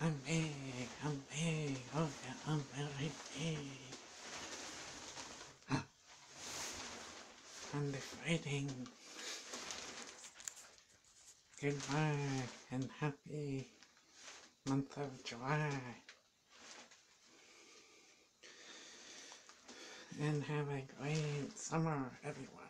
I'm big, I'm big, oh yeah, I'm very big. Huh. I'm defeating. Goodbye and happy month of July. And have a great summer, everyone.